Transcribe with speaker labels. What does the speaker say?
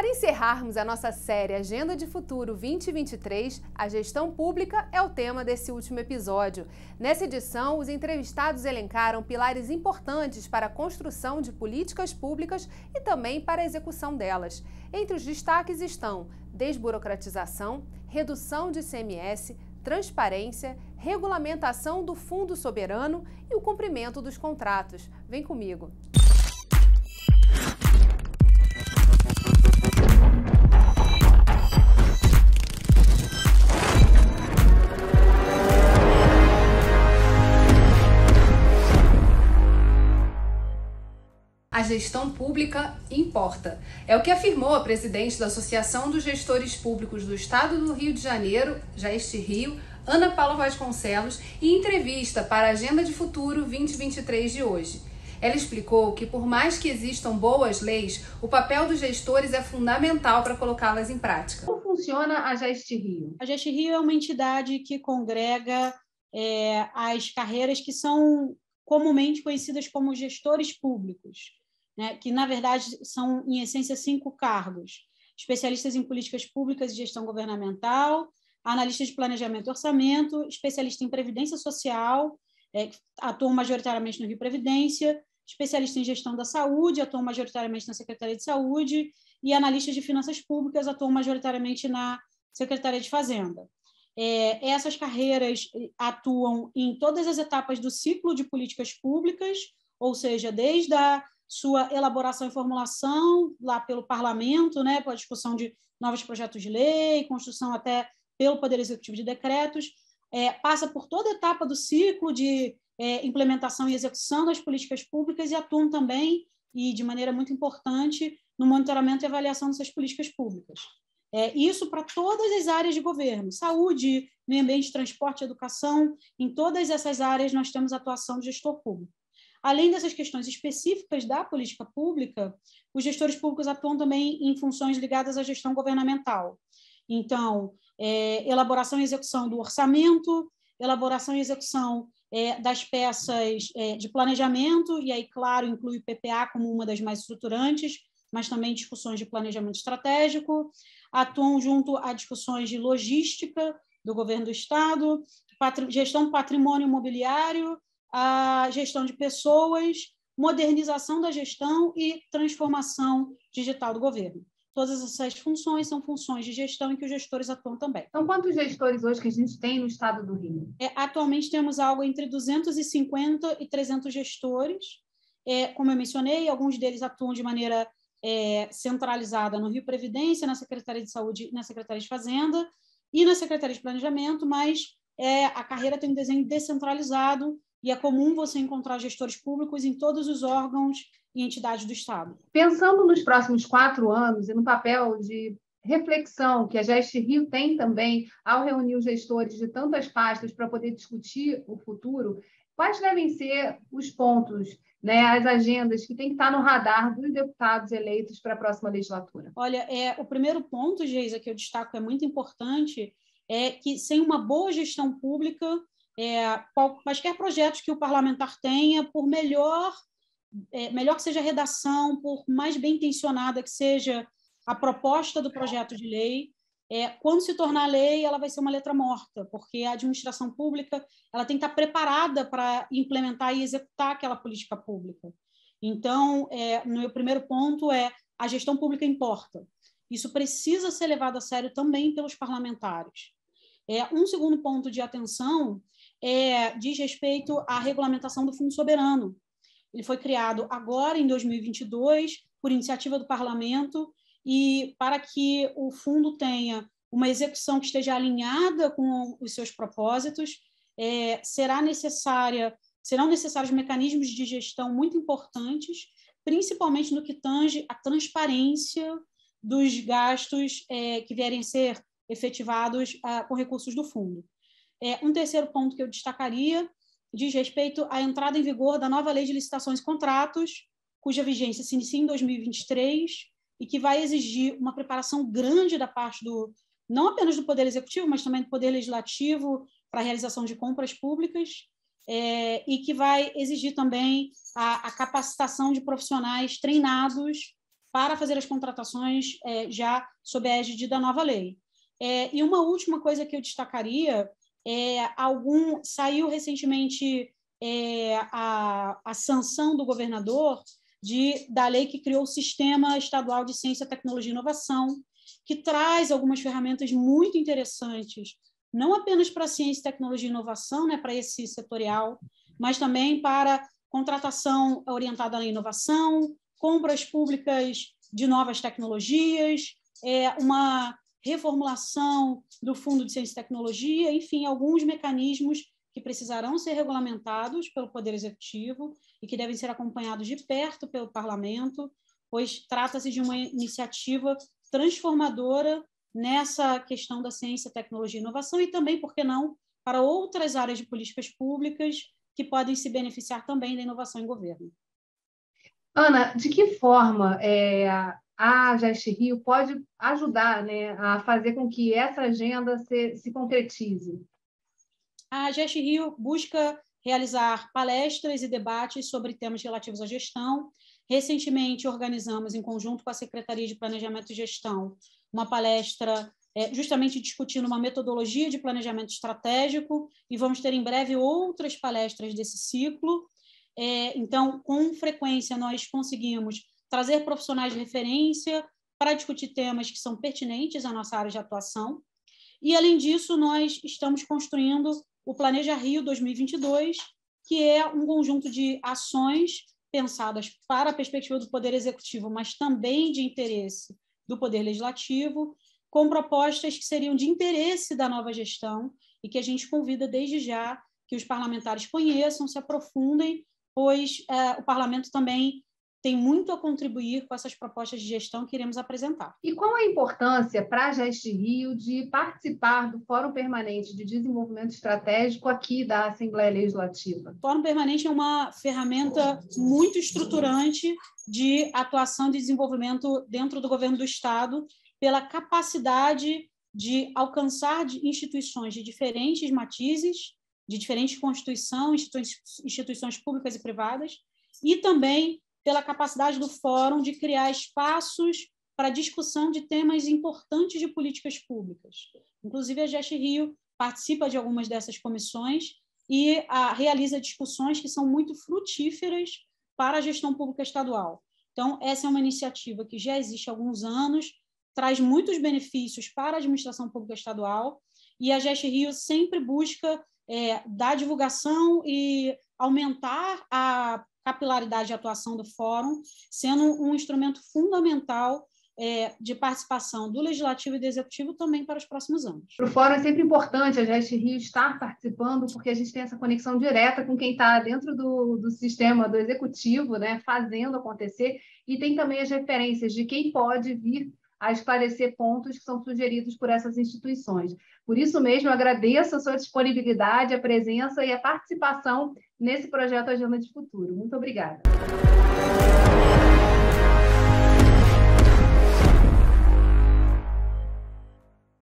Speaker 1: Para encerrarmos a nossa série Agenda de Futuro 2023, a gestão pública é o tema desse último episódio. Nessa edição, os entrevistados elencaram pilares importantes para a construção de políticas públicas e também para a execução delas. Entre os destaques estão desburocratização, redução de CMS, transparência, regulamentação do Fundo Soberano e o cumprimento dos contratos. Vem comigo. Gestão pública importa. É o que afirmou a presidente da Associação dos Gestores Públicos do Estado do Rio de Janeiro, já este Rio, Ana Paula Vasconcelos, em entrevista para a Agenda de Futuro 2023 de hoje. Ela explicou que, por mais que existam boas leis, o papel dos gestores é fundamental para colocá-las em prática. Como funciona a Gest Rio?
Speaker 2: A Gest Rio é uma entidade que congrega é, as carreiras que são comumente conhecidas como gestores públicos né, que, na verdade, são, em essência, cinco cargos: especialistas em políticas públicas e gestão governamental, analista de planejamento e orçamento, especialista em previdência social, é, que atuam majoritariamente no Rio Previdência, especialista em gestão da saúde, atuam majoritariamente na Secretaria de Saúde, e analistas de finanças públicas atuam majoritariamente na Secretaria de Fazenda. É, essas carreiras atuam em todas as etapas do ciclo de políticas públicas, ou seja, desde a sua elaboração e formulação lá pelo parlamento, né, com a discussão de novos projetos de lei, construção até pelo Poder Executivo de decretos, é, passa por toda a etapa do ciclo de é, implementação e execução das políticas públicas e atuam também, e de maneira muito importante, no monitoramento e avaliação dessas políticas públicas. É, isso para todas as áreas de governo, saúde, meio ambiente, transporte, educação, em todas essas áreas nós temos atuação de gestor público. Além dessas questões específicas da política pública, os gestores públicos atuam também em funções ligadas à gestão governamental. Então, é, elaboração e execução do orçamento, elaboração e execução é, das peças é, de planejamento, e aí, claro, inclui o PPA como uma das mais estruturantes, mas também discussões de planejamento estratégico, atuam junto a discussões de logística do governo do Estado, gestão do patrimônio imobiliário, a gestão de pessoas, modernização da gestão e transformação digital do governo. Todas essas funções são funções de gestão em que os gestores atuam também.
Speaker 1: Então, quantos gestores hoje que a gente tem no estado do Rio?
Speaker 2: É, atualmente temos algo entre 250 e 300 gestores. É, como eu mencionei, alguns deles atuam de maneira é, centralizada no Rio Previdência, na Secretaria de Saúde, na Secretaria de Fazenda e na Secretaria de Planejamento, mas é, a carreira tem um desenho descentralizado e é comum você encontrar gestores públicos em todos os órgãos e entidades do Estado.
Speaker 1: Pensando nos próximos quatro anos e no papel de reflexão que a Gest Rio tem também ao reunir os gestores de tantas pastas para poder discutir o futuro, quais devem ser os pontos, né, as agendas que tem que estar no radar dos deputados eleitos para a próxima legislatura?
Speaker 2: Olha, é, o primeiro ponto, Geisa, que eu destaco é muito importante, é que sem uma boa gestão pública, é, quaisquer projetos que o parlamentar tenha, por melhor, é, melhor que seja a redação, por mais bem intencionada que seja a proposta do projeto de lei, é, quando se tornar lei, ela vai ser uma letra morta, porque a administração pública ela tem que estar preparada para implementar e executar aquela política pública. Então, é, no meu primeiro ponto é a gestão pública importa. Isso precisa ser levado a sério também pelos parlamentares. É, um segundo ponto de atenção é, diz respeito à regulamentação do Fundo Soberano. Ele foi criado agora, em 2022, por iniciativa do Parlamento, e para que o fundo tenha uma execução que esteja alinhada com os seus propósitos, é, será necessária, serão necessários mecanismos de gestão muito importantes, principalmente no que tange a transparência dos gastos é, que vierem a ser efetivados ah, com recursos do fundo. É, um terceiro ponto que eu destacaria diz respeito à entrada em vigor da nova Lei de Licitações e Contratos, cuja vigência se inicia em 2023 e que vai exigir uma preparação grande da parte do, não apenas do Poder Executivo, mas também do Poder Legislativo para a realização de compras públicas, é, e que vai exigir também a, a capacitação de profissionais treinados para fazer as contratações é, já sob a égide da nova lei. É, e uma última coisa que eu destacaria é algum saiu recentemente é, a, a sanção do governador de, da lei que criou o Sistema Estadual de Ciência, Tecnologia e Inovação, que traz algumas ferramentas muito interessantes, não apenas para ciência, tecnologia e inovação, né, para esse setorial, mas também para contratação orientada à inovação, compras públicas de novas tecnologias, é, uma reformulação do Fundo de Ciência e Tecnologia, enfim, alguns mecanismos que precisarão ser regulamentados pelo Poder Executivo e que devem ser acompanhados de perto pelo Parlamento, pois trata-se de uma iniciativa transformadora nessa questão da ciência, tecnologia e inovação e também, por que não, para outras áreas de políticas públicas que podem se beneficiar também da inovação em governo.
Speaker 1: Ana, de que forma é, a Gest Rio pode ajudar né, a fazer com que essa agenda se, se concretize?
Speaker 2: A Gest Rio busca realizar palestras e debates sobre temas relativos à gestão. Recentemente, organizamos, em conjunto com a Secretaria de Planejamento e Gestão, uma palestra é, justamente discutindo uma metodologia de planejamento estratégico, e vamos ter em breve outras palestras desse ciclo. É, então, com frequência, nós conseguimos trazer profissionais de referência para discutir temas que são pertinentes à nossa área de atuação. E, além disso, nós estamos construindo o Planeja Rio 2022, que é um conjunto de ações pensadas para a perspectiva do Poder Executivo, mas também de interesse do Poder Legislativo, com propostas que seriam de interesse da nova gestão e que a gente convida desde já que os parlamentares conheçam, se aprofundem, pois é, o parlamento também tem muito a contribuir com essas propostas de gestão que iremos apresentar.
Speaker 1: E qual a importância para a Gest Rio de participar do Fórum Permanente de Desenvolvimento Estratégico aqui da Assembleia Legislativa?
Speaker 2: O Fórum Permanente é uma ferramenta muito estruturante de atuação de desenvolvimento dentro do governo do Estado, pela capacidade de alcançar instituições de diferentes matizes, de diferentes constituições, instituições públicas e privadas, e também pela capacidade do fórum de criar espaços para discussão de temas importantes de políticas públicas. Inclusive, a GEST Rio participa de algumas dessas comissões e a, ah, realiza discussões que são muito frutíferas para a gestão pública estadual. Então, essa é uma iniciativa que já existe há alguns anos, traz muitos benefícios para a administração pública estadual, e a GEST Rio sempre busca é, divulgação e aumentar a capilaridade de atuação do fórum, sendo um instrumento fundamental é, de participação do Legislativo e do Executivo também para os próximos anos.
Speaker 1: Para o fórum é sempre importante a Geste Rio estar participando, porque a gente tem essa conexão direta com quem está dentro do, do sistema do Executivo, né, fazendo acontecer, e tem também as referências de quem pode vir a esclarecer pontos que são sugeridos por essas instituições. Por isso mesmo, agradeço a sua disponibilidade, a presença e a participação nesse projeto Agenda de Futuro. Muito obrigada.